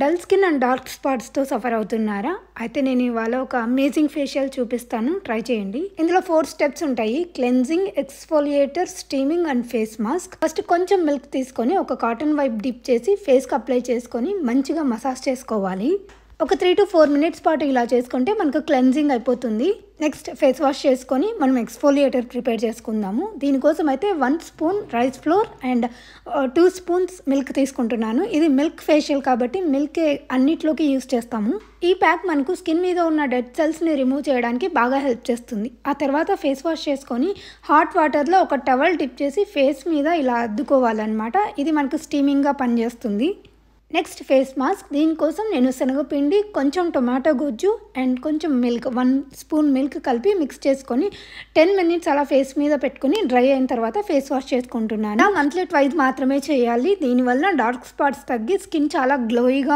Dull skin and dark స్పాట్స్తో suffer అవుతున్నారా? అయితే నేను ఇవాళ ఒక అమేజింగ్ ఫేషియల్ చూపిస్తాను. ట్రై చేయండి. ఇందులో ఫోర్ స్టెప్స్ ఉంటాయి. Cleansing exfoliator steaming and face mask. First కొంచెం మిల్క్ తీసుకొని ఒక కాటన్ వైప్ డిప్ చేసి ఫేస్కి అప్లై చేసుకొని మంచిగా మసాజ్ చేసుకోవాలి. ఒక త్రీ టు ఫోర్ మినిట్స్ పాటు ఇలా చేసుకుంటే మనకు క్లెన్జింగ్ అయిపోతుంది. నెక్స్ట్ ఫేస్ వాష్ చేసుకొని మనం ఎక్స్ఫోలియేటర్ ప్రిపేర్ చేసుకుందాము. దీనికోసం అయితే one spoon rice flour and two spoons milk తీసుకుంటున్నాను. ఇది మిల్క్ ఫేషియల్ కాబట్టి మిల్క్ అన్నిట్లోకి యూస్ చేస్తాము. ఈ ప్యాక్ మనకు స్కిన్ మీద ఉన్న డెడ్ సెల్స్ని రిమూవ్ చేయడానికి బాగా హెల్ప్ చేస్తుంది. ఆ తర్వాత ఫేస్ వాష్ చేసుకొని హాట్ వాటర్లో ఒక టవల్ టిప్ చేసి ఫేస్ మీద ఇలా అద్దుకోవాలన్నమాట. ఇది మనకు స్టీమింగ్గా పనిచేస్తుంది. నెక్స్ట్ ఫేస్ మాస్క్ దీనికోసం నేను శనగపిండి కొంచెం టొమాటో గుజ్జు అండ్ కొంచెం మిల్క్ వన్ స్పూన్ మిల్క్ కలిపి మిక్స్ చేసుకొని టెన్ మినిట్స్ అలా ఫేస్ మీద పెట్టుకుని డ్రై అయిన తర్వాత ఫేస్ వాష్ చేసుకుంటున్నాను. మంత్లీ ట్వైజ్ మాత్రమే చేయాలి. దీనివల్ల డార్క్ స్పాట్స్ తగ్గి స్కిన్ చాలా గ్లోయిగా